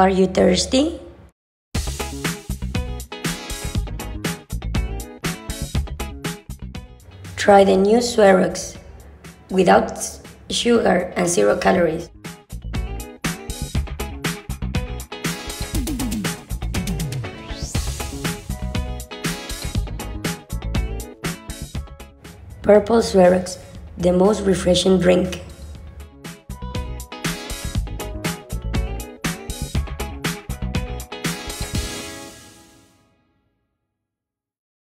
Are you thirsty? Try the new Swarox without sugar and zero calories. Purple Swarox, the most refreshing drink.